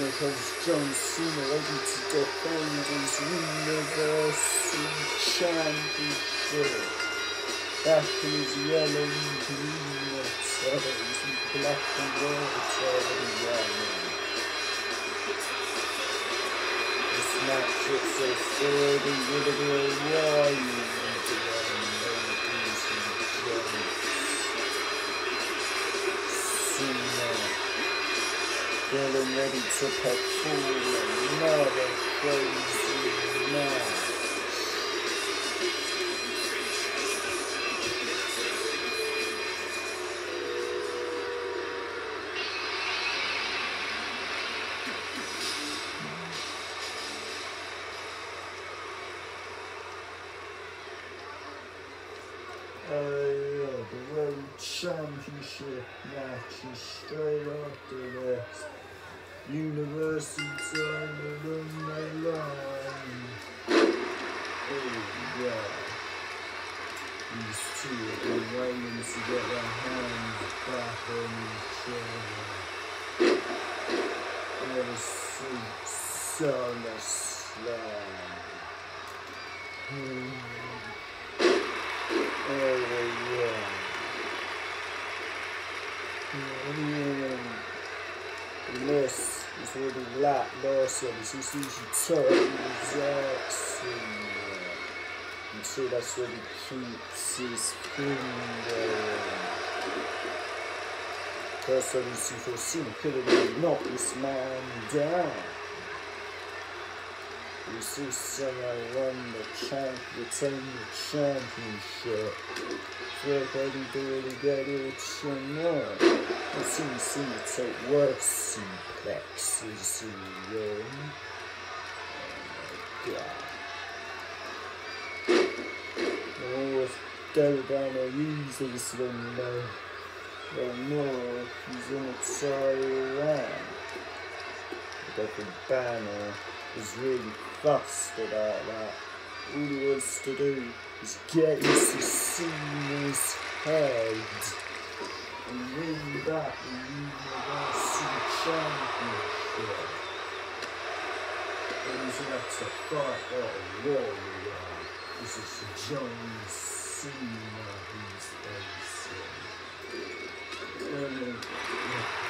Because John Cena ready to defend his Universal Championship. In his yellow and green attire, his black and white and yellow. This match is a third and little getting ready to perform another crazy night. Championship match is straight after this. Universal title on the line. Oh, yeah. These two have been waiting to get their hands back on each other. Since SummerSlam. Hmm. Oh, yeah. Oh, Yeah. This Veri la lor solicitude misericordia Mse la solitude si esconde Personifikación que le nombre es mundial this. You see someone won the champ, retain the championship. Everybody do really get it tonight. I've seen Cena take worse suplexes in you ring. Oh my god. Oh, if Gargano uses them though, they'll know he's in a title round. But the banner is really fussed about that. All he wants to do is get into Cena's head and win back the Universal Championship. And he's gonna have to fight a warrior. This is John Cena who's facing. Um, yeah.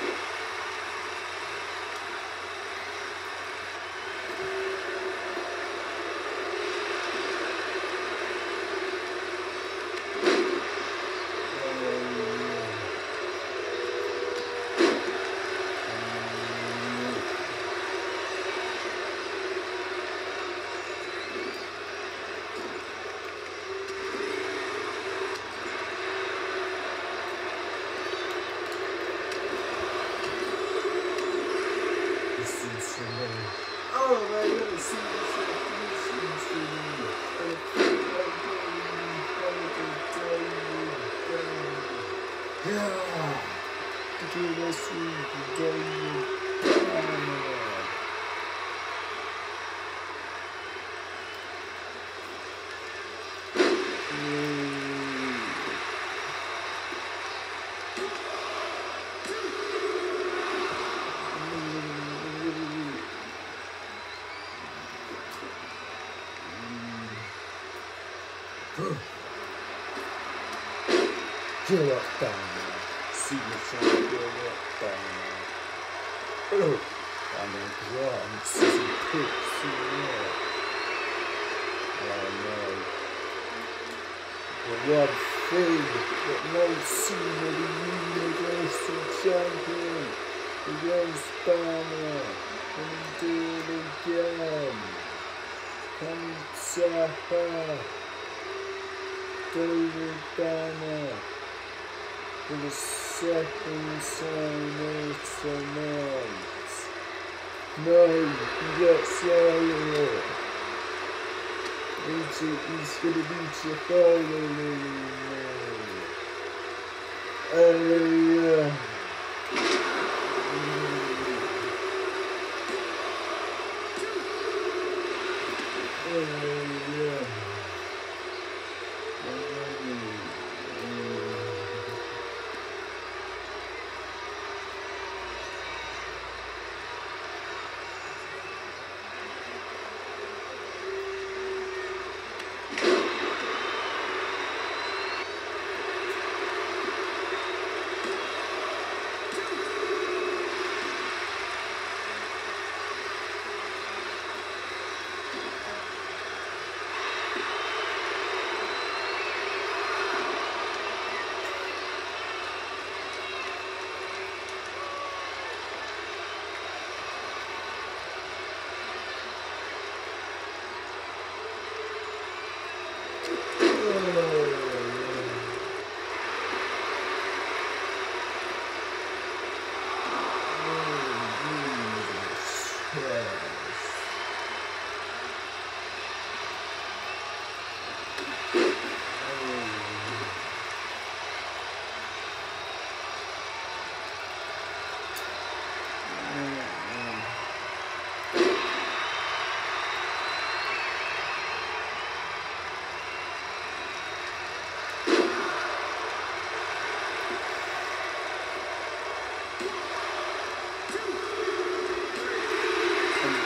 Listen to me. Oh my god, see this listen to me. I feel like going David Yeah. Begin this week, David Banner. Mm. Get up down See me trying to up down Oh, I'm in ground, see pics in there. Oh no. The one thing that no sooner the Universal Champion, the Rose Banner, can do it again. Come her. David Banner for the second time tonight. No, gets out He's, he's gonna beat you finally. Oh yeah. Oh yeah.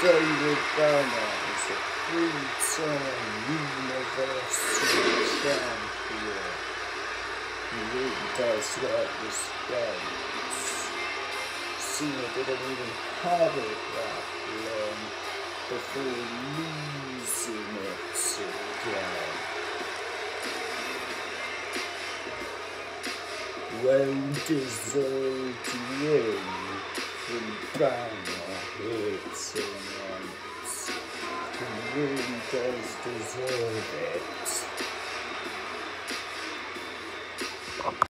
David Banner is a three-time Universal Champion. He really does like respect. Cena didn't even have it that long before losing it again. Well deserved win from Banner here tonight. He really does deserve it.